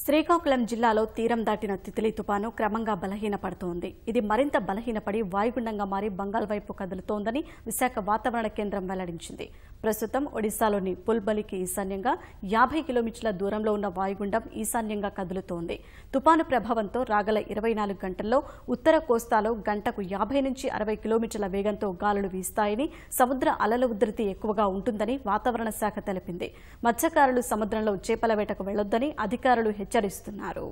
శ్రీకాకుళం జిల్లాలో తీరం దాటిన తితిలి తుపాను క్రమంగా బలహీనపడుతోంది. ఇది మరింత బలహీనపడి వాయుగుండంగా మారి బంగాల్ వైపు కదులుతోందని విశాఖ వాతావరణ కేంద్రం వెల్లడించింది. ప్రస్తుతం ఒడిశాలోని పుల్బలికి ఈశాన్యంగా యాభై కిలోమీటర్ల దూరంలో ఉన్న వాయుగుండం ఈశాన్యంగా కదులుతోంది. తుపాను ప్రభావంతో రాగల ఇరవై నాలుగు గంటల్లో ఉత్తర కోస్తాలో గంటకు యాభై నుంచి అరవై కిలోమీటర్ల వేగంతో గాలులు వీస్తాయని సముద్ర అలల ఉధృతి ఎక్కువగా ఉంటుందని వాతావరణ శాఖ తెలిపింది. మత్స్యకారులు సముద్రంలో చేపల వేటకు వెళ్ళొద్దని అధికారులు హెచ్చరిస్తున్నారు.